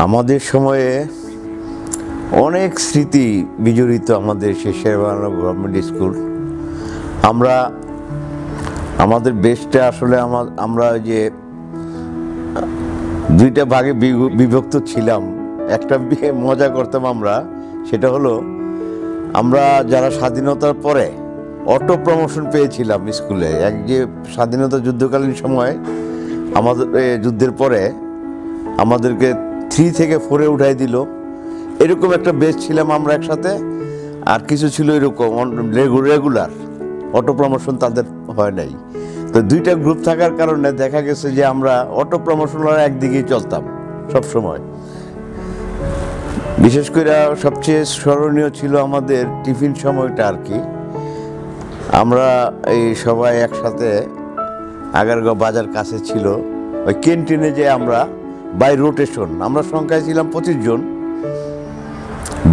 আমাদের সময়ে অনেক স্মৃতি বিজড়িত আমাদের শেরবাংলা গভর্নমেন্ট স্কুল। আমরা, আমাদের বেশটা আসলে আমার যে, দুইটা ভাগে বিভ- বিভক্ত ছিলাম। একটা মজা করতাম আমরা, সেটা হলো, আমরা যারা স্বাধীনতার পরে অটো প্রমোশন পেয়েছিলাম স্কুলে, এক যে স্বাধীনতা যুদ্ধকালীন সময়, আমাদের যুদ্ধের পরে আমাদেরকে থ্রি থেকে ফোরে উঠাই দিল। এরকম একটা বেস ছিলাম আমরা একসাথে, আর কিছু ছিল এরকম রেগুলার অটো প্রমোশন তাদের হয় নাই। তো দুইটা গ্রুপ থাকার কারণে দেখা গেছে যে আমরা অটো প্রমোশন একদিকেই চলতাম, সব সময়। বিশেষ করে সবচেয়ে স্মরণীয় ছিল আমাদের টিফিন সময়টা আর কি। আমরা এই সবাই একসাথে আগারগাঁও বাজার কাছে ছিল, ওই ক্যান্টিনে যে আমরা বাই রোটেশন আমরা সংখ্যায় ছিলাম পঁচিশ জন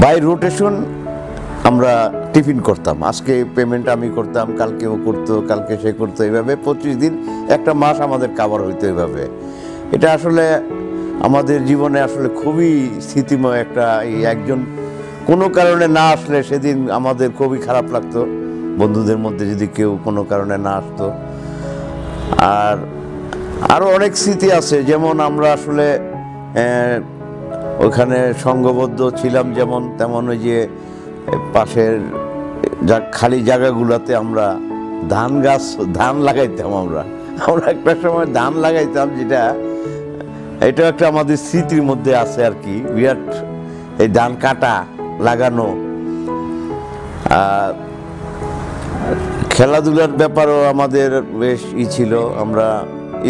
বাই রোটেশন আমরা টিফিন করতাম। আজকে পেমেন্ট আমি করতাম, কালকে ও করতো, কালকে সে করতো, এইভাবে পঁচিশ দিন, একটা মাস আমাদের কাভার হইতো এইভাবে। এটা আসলে আমাদের জীবনে আসলে খুবই স্মৃতিময় একটা এই একজন, কোনো কারণে না আসলে সেদিন আমাদের খুবই খারাপ লাগতো। বন্ধুদের মধ্যে যদি কেউ কোনো কারণে না আসতো। আর আরও অনেক স্মৃতি আছে, যেমন আমরা আসলে ওখানে সংঘবদ্ধ ছিলাম যেমন তেমন ওই যে পাশের যা খালি জায়গাগুলোতে আমরা ধান গাছ, ধান লাগাইতাম আমরা। আমরা একটা সময় ধান লাগাইতাম যেটা, এটা একটা আমাদের স্মৃতির মধ্যে আছে আর কি, বিরাট এই ধান কাটা লাগানো। খেলাধুলার ব্যাপারও আমাদের বেশ ই ছিল, আমরা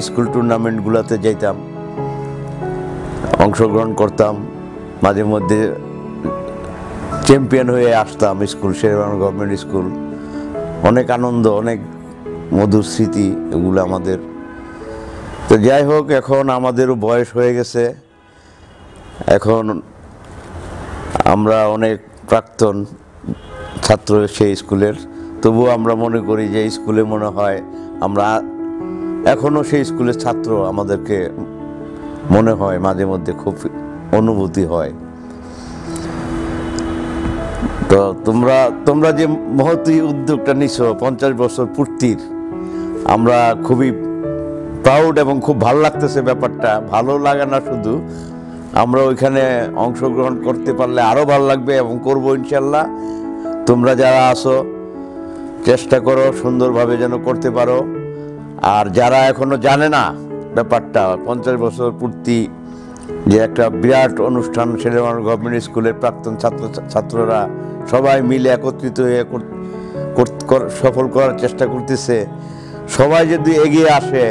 স্কুল টুর্নামেন্টগুলোতে যেতাম অংশগ্রহণ করতাম, মাঝে মধ্যে চ্যাম্পিয়ন হয়ে আসতাম স্কুল, শেরবাংলা গভর্নমেন্ট স্কুল। অনেক আনন্দ, অনেক মধুর স্মৃতি এগুলো আমাদের। তো যাই হোক, এখন আমাদেরও বয়স হয়ে গেছে। এখন আমরা অনেক প্রাক্তন ছাত্র সেই স্কুলের, তবুও আমরা মনে করি যে স্কুলে মনে হয় আমরা এখনও সেই স্কুলের ছাত্র আমাদেরকে মনে হয় মাঝে মধ্যে খুব অনুভূতি হয়। তো তোমরা তোমরা যে মহতি উদ্যোগটা নিছো, পঞ্চাশ বছর পূর্তির, আমরা খুবই প্রাউড এবং খুব ভালো লাগতেছে ব্যাপারটা। ভালো লাগে না শুধু, আমরা ওইখানে অংশগ্রহণ করতে পারলে আরও ভালো লাগবে এবং করব ইনশাল্লাহ। তোমরা যারা আসো চেষ্টা করো সুন্দরভাবে যেন করতে পারো। আর যারা এখনও জানে না ব্যাপারটা, পঞ্চাশ বছর পূর্তি যে একটা বিরাট অনুষ্ঠান শেরেমান গভর্নমেন্ট স্কুলের প্রাক্তন ছাত্র, ছাত্ররা সবাই মিলে একত্রিত হয়ে সফল করার চেষ্টা করতেছে। সবাই যদি এগিয়ে আসে,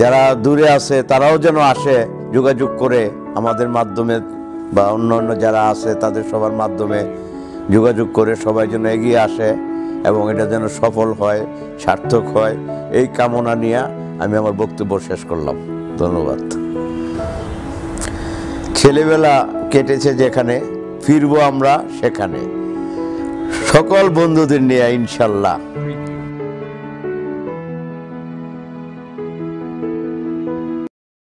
যারা দূরে আছে তারাও যেন আসে যোগাযোগ করে আমাদের মাধ্যমে বা অন্য অন্য যারা আছে তাদের সবার মাধ্যমে যোগাযোগ করে সবাই যেন এগিয়ে আসে। এবং এটা যেন সফল হয়, সার্থক হয়, এই কামনা নিয়ে আমি আমার বক্তব্য শেষ করলাম। ধন্যবাদ। ছেলেবেলা কেটেছে যেখানে, ফিরবো আমরা সেখানে। সকল বন্ধুদের নিয়ে ইনশাল্লাহ।